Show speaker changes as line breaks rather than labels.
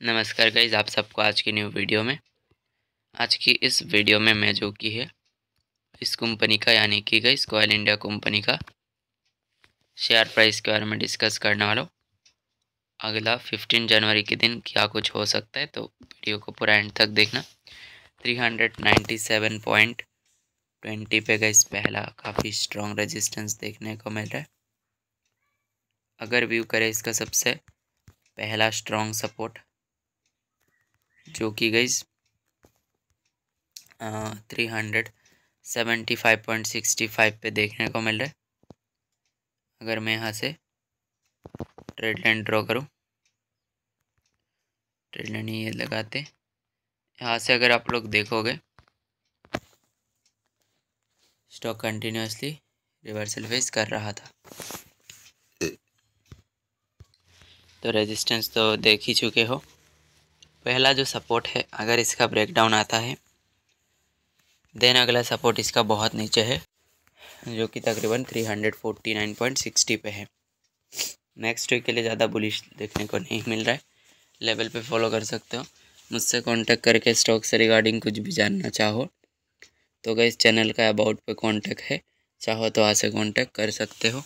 नमस्कार गाइज़ आप सबको आज की न्यू वीडियो में। आज की इस वीडियो में मैं जो की है, इस कंपनी का, यानी कि गई कोयल इंडिया कंपनी का शेयर प्राइस के बारे में डिस्कस करने वाला हूँ। अगला फिफ्टीन जनवरी के दिन क्या कुछ हो सकता है तो वीडियो को पूरा एंड तक देखना। Three hundred ninety seven point twenty पे गई पहला काफ़ी स्ट्रॉन्ग रेजिस्टेंस देखने को मिल रहा है। अगर व्यू करें इसका सबसे पहला स्ट्रॉन्ग सपोर्ट जो कि गई three hundred seventy five point sixty five पे देखने को मिल रहा है। अगर मैं यहाँ से ट्रेड लाइन ड्रॉ करूँ। ट्रेड लाइन ये लगाते यहाँ से अगर आप लोग देखोगे स्टॉक कंटिन्यूसली रिवर्सल फेस कर रहा था। तो रेजिस्टेंस तो देख ही चुके हो। पहला जो सपोर्ट है, अगर इसका ब्रेकडाउन आता है देन अगला सपोर्ट इसका बहुत नीचे है, जो कि तकरीबन three hundred forty nine point sixty पे है। नेक्स्ट वीक के लिए ज़्यादा बुलिश देखने को नहीं मिल रहा है। लेवल पे फॉलो कर सकते हो। मुझसे कांटेक्ट करके स्टॉक से रिगार्डिंग कुछ भी जानना चाहो तो इस चैनल का अबाउट पे कांटेक्ट है। चाहो तो वहाँ से कर सकते हो।